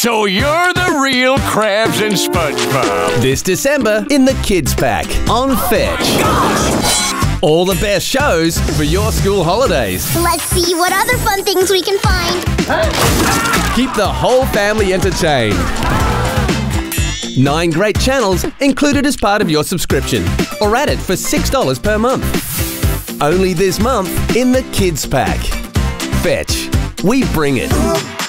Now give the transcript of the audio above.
So you're the real Krabs and SpongeBob. This December in the Kids Pack on Fetch. Oh All the best shows for your school holidays. Let's see what other fun things we can find. Keep the whole family entertained. Nine great channels included as part of your subscription, or add it for $6 per month. Only this month in the Kids Pack. Fetch. We bring it.